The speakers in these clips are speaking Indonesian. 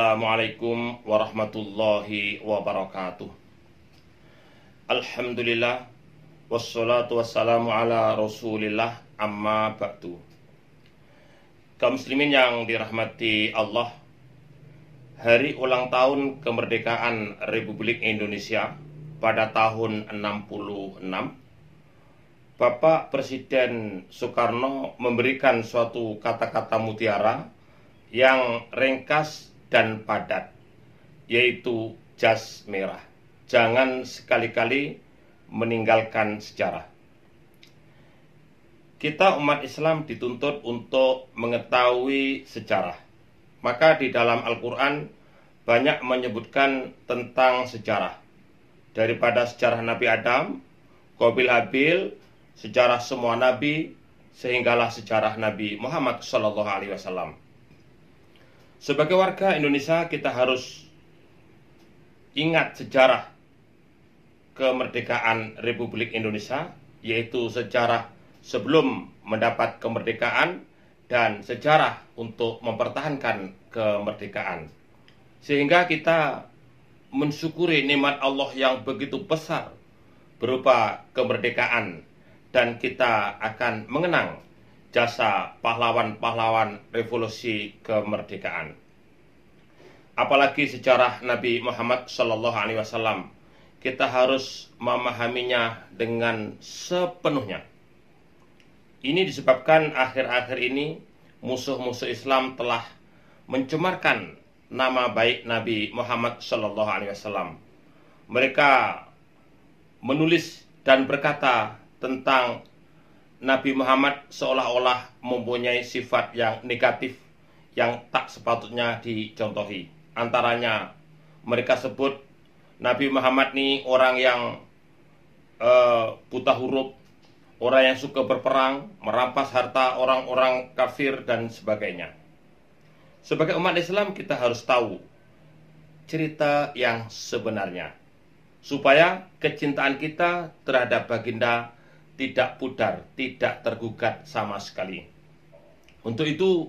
Assalamualaikum warahmatullahi wabarakatuh. Alhamdulillah Wassalatu wassalamu ala rasulillah amma ba'du. Kaum muslimin yang dirahmati Allah Hari ulang tahun kemerdekaan Republik Indonesia pada tahun 66 Bapak Presiden Soekarno memberikan suatu kata-kata mutiara yang ringkas dan padat, yaitu jas merah. Jangan sekali-kali meninggalkan sejarah. Kita umat Islam dituntut untuk mengetahui sejarah. Maka di dalam Al-Quran banyak menyebutkan tentang sejarah. Daripada sejarah Nabi Adam, Qabil Habil, sejarah semua nabi, sehinggalah sejarah Nabi Muhammad Wasallam. Sebagai warga Indonesia kita harus ingat sejarah kemerdekaan Republik Indonesia yaitu sejarah sebelum mendapat kemerdekaan dan sejarah untuk mempertahankan kemerdekaan. Sehingga kita mensyukuri nikmat Allah yang begitu besar berupa kemerdekaan dan kita akan mengenang jasa pahlawan-pahlawan revolusi kemerdekaan. Apalagi sejarah Nabi Muhammad Shallallahu Alaihi Wasallam, kita harus memahaminya dengan sepenuhnya. Ini disebabkan akhir-akhir ini musuh-musuh Islam telah mencemarkan nama baik Nabi Muhammad Shallallahu Alaihi Wasallam. Mereka menulis dan berkata tentang Nabi Muhammad seolah-olah mempunyai sifat yang negatif yang tak sepatutnya dicontohi. Antaranya mereka sebut Nabi Muhammad ini orang yang uh, buta huruf, orang yang suka berperang, merampas harta orang-orang kafir dan sebagainya. Sebagai umat Islam kita harus tahu cerita yang sebenarnya supaya kecintaan kita terhadap baginda tidak pudar, tidak tergugat sama sekali. Untuk itu,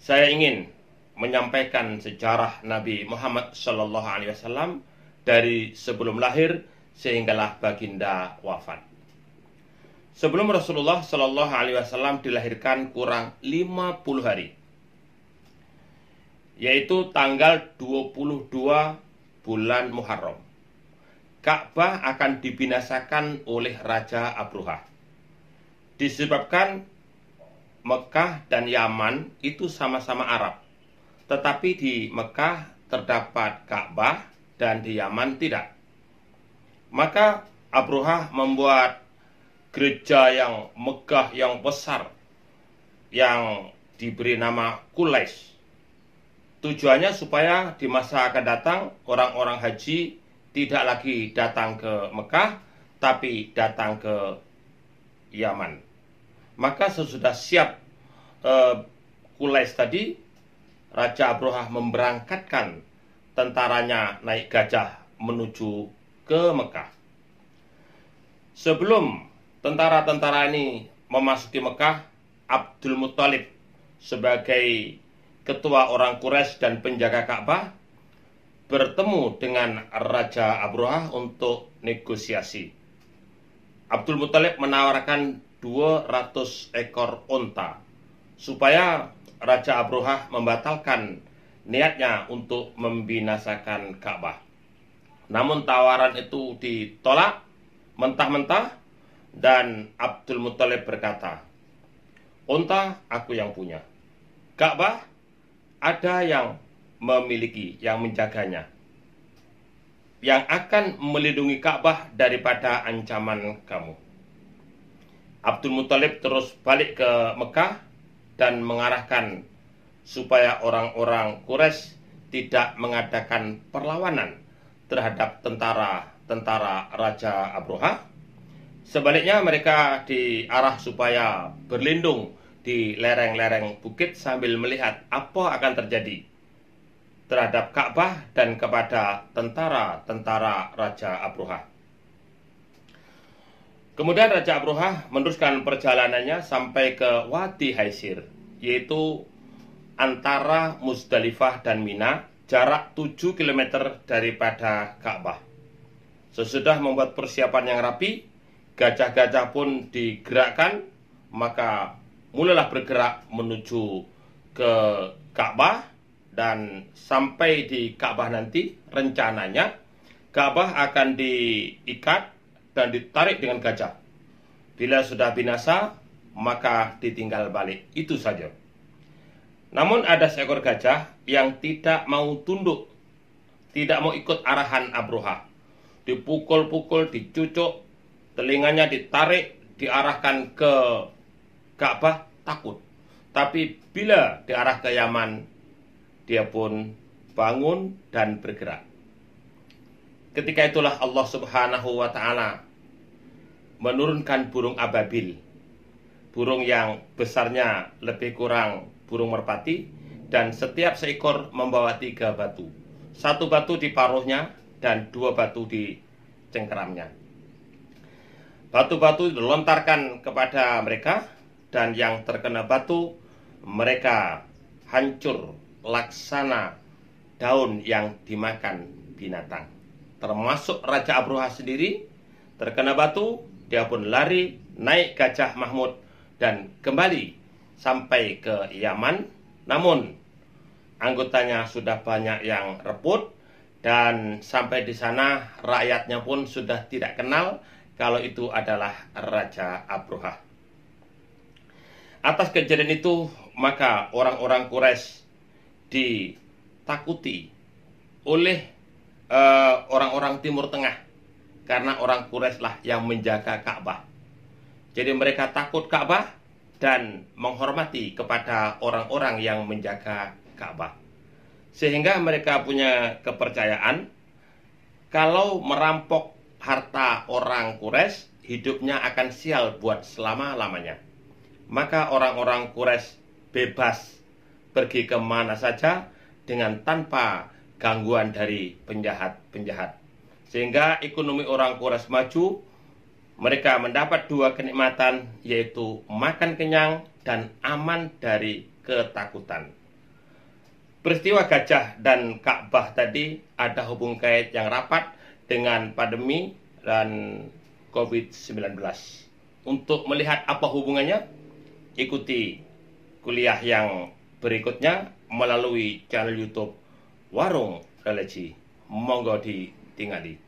saya ingin menyampaikan sejarah Nabi Muhammad Shallallahu Alaihi Wasallam dari sebelum lahir sehinggalah baginda wafat. Sebelum Rasulullah Shallallahu Alaihi Wasallam dilahirkan kurang 50 hari, yaitu tanggal 22 bulan Muharram. Ka'bah akan dibinasakan oleh Raja Abruhah. Disebabkan Mekah dan Yaman itu sama-sama Arab. Tetapi di Mekah terdapat Ka'bah dan di Yaman tidak. Maka Abruhah membuat gereja yang megah yang besar yang diberi nama Kulais. Tujuannya supaya di masa akan datang orang-orang haji tidak lagi datang ke Mekah, tapi datang ke Yaman. Maka sesudah siap uh, Kulais tadi, Raja Abrohah memberangkatkan tentaranya naik gajah menuju ke Mekah. Sebelum tentara-tentara ini memasuki Mekah, Abdul Muthalib sebagai ketua orang Quraisy dan penjaga Ka'bah bertemu dengan Raja Abrohah untuk negosiasi. Abdul Muthalib menawarkan 200 ekor onta supaya Raja Abrohah membatalkan niatnya untuk membinasakan Ka'bah. Namun tawaran itu ditolak mentah-mentah dan Abdul Muthalib berkata, "Onta aku yang punya. Ka'bah ada yang memiliki, yang menjaganya. Yang akan melindungi Ka'bah daripada ancaman kamu. Abdul Muthalib terus balik ke Mekah dan mengarahkan supaya orang-orang Quraisy tidak mengadakan perlawanan terhadap tentara-tentara Raja Abroha. Sebaliknya mereka diarah supaya berlindung di lereng-lereng bukit sambil melihat apa akan terjadi terhadap Ka'bah dan kepada tentara-tentara Raja Abroha. Kemudian Raja Abroha meneruskan perjalanannya sampai ke Wadi Haisir, yaitu antara Musdalifah dan Mina jarak 7 km daripada Ka'bah. Sesudah membuat persiapan yang rapi, gajah-gajah pun digerakkan, maka mulailah bergerak menuju ke Ka'bah dan sampai di Ka'bah nanti rencananya Ka'bah akan diikat dan ditarik dengan gajah. Bila sudah binasa, maka ditinggal balik. Itu saja. Namun ada seekor gajah yang tidak mau tunduk, tidak mau ikut arahan Abroha. Dipukul-pukul, dicucuk, telinganya ditarik, diarahkan ke Ka'bah, takut. Tapi bila diarah ke Yaman, dia pun bangun dan bergerak. Ketika itulah Allah Subhanahu wa taala menurunkan burung ababil. Burung yang besarnya lebih kurang burung merpati dan setiap seekor membawa tiga batu. Satu batu di paruhnya dan dua batu di cengkeramnya. Batu-batu dilontarkan kepada mereka dan yang terkena batu mereka hancur laksana daun yang dimakan binatang. Termasuk Raja Abruha sendiri terkena batu dia pun lari naik gajah Mahmud dan kembali sampai ke Yaman. Namun anggotanya sudah banyak yang rebut dan sampai di sana rakyatnya pun sudah tidak kenal kalau itu adalah Raja Abroha. Atas kejadian itu maka orang-orang Quraisy ditakuti oleh eh, orang-orang uh, Timur Tengah karena orang Quraisy lah yang menjaga Ka'bah. Jadi mereka takut Ka'bah dan menghormati kepada orang-orang yang menjaga Ka'bah. Sehingga mereka punya kepercayaan kalau merampok harta orang Quraisy hidupnya akan sial buat selama-lamanya. Maka orang-orang Quraisy bebas pergi ke mana saja dengan tanpa gangguan dari penjahat-penjahat. Sehingga ekonomi orang Quraisy maju, mereka mendapat dua kenikmatan yaitu makan kenyang dan aman dari ketakutan. Peristiwa gajah dan Ka'bah tadi ada hubung kait yang rapat dengan pandemi dan COVID-19. Untuk melihat apa hubungannya, ikuti kuliah yang berikutnya melalui channel YouTube Warung Religi. Monggo di tinggali